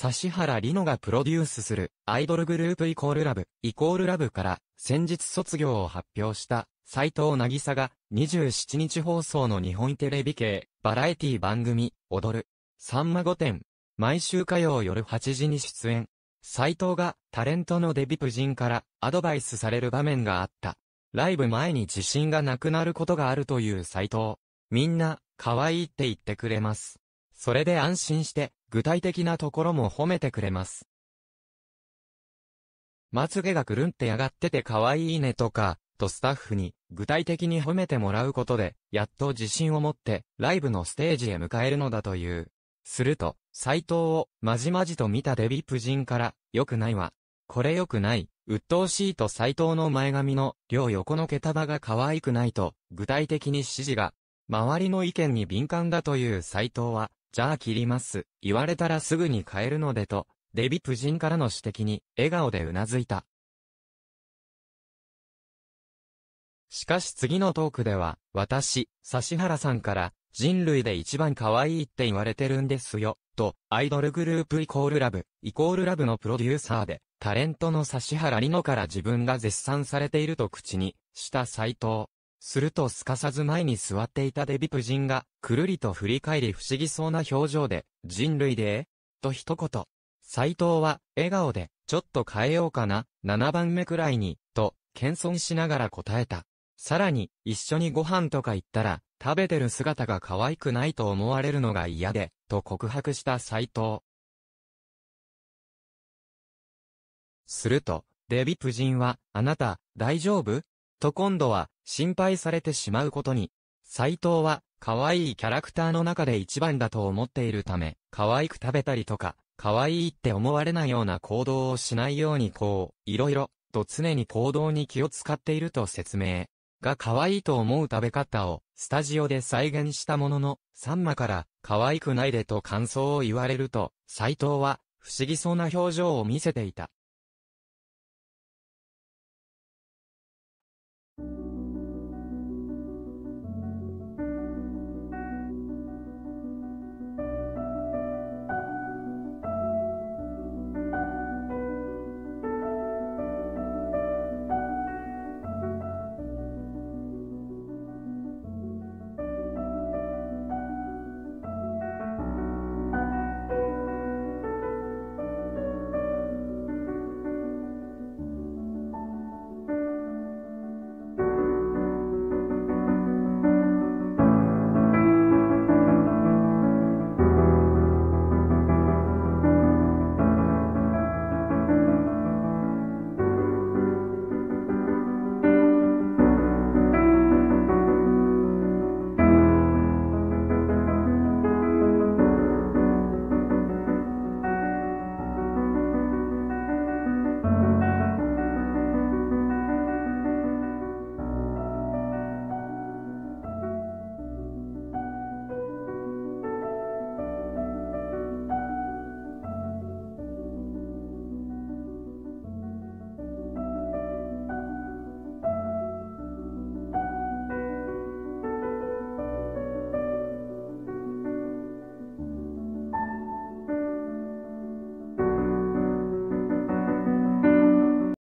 指原里乃がプロデュースするアイドルグループイコールラブ、イコールラブから先日卒業を発表した斎藤渚が27日放送の日本テレビ系バラエティ番組踊るさんま御殿毎週火曜夜8時に出演。斎藤がタレントのデビプ人からアドバイスされる場面があった。ライブ前に自信がなくなることがあるという斎藤。みんな、可愛いって言ってくれます。それで安心して、具体的なところも褒めてくれます。まつげがくるんってやがってて可愛いねとか、とスタッフに具体的に褒めてもらうことで、やっと自信を持ってライブのステージへ迎えるのだという。すると、斎藤をまじまじと見たデヴィ夫人から、良くないわ。これ良くない。鬱陶しいと斎藤の前髪の両横の毛束が可愛くないと、具体的に指示が、周りの意見に敏感だという斎藤は、じゃあ切ります。言われたらすぐに変えるのでと、デヴィ夫人からの指摘に、笑顔で頷いた。しかし次のトークでは、私、指原さんから、人類で一番可愛いって言われてるんですよ、と、アイドルグループイコールラブ、イコールラブのプロデューサーで、タレントの指原里乃から自分が絶賛されていると口にした斎藤。するとすかさず前に座っていたデヴィ夫人が、くるりと振り返り不思議そうな表情で、人類でと一言。斎藤は、笑顔で、ちょっと変えようかな、7番目くらいに、と、謙遜しながら答えた。さらに、一緒にご飯とか行ったら、食べてる姿が可愛くないと思われるのが嫌で、と告白した斎藤。すると、デヴィ夫人は、あなた、大丈夫？と今度は、心配されてしまうことに。斎藤は、可愛いキャラクターの中で一番だと思っているため、可愛く食べたりとか、可愛いって思われないような行動をしないようにこう、いろいろ、と常に行動に気を使っていると説明。が可愛いと思う食べ方を、スタジオで再現したものの、サンマから、可愛くないでと感想を言われると、斎藤は、不思議そうな表情を見せていた。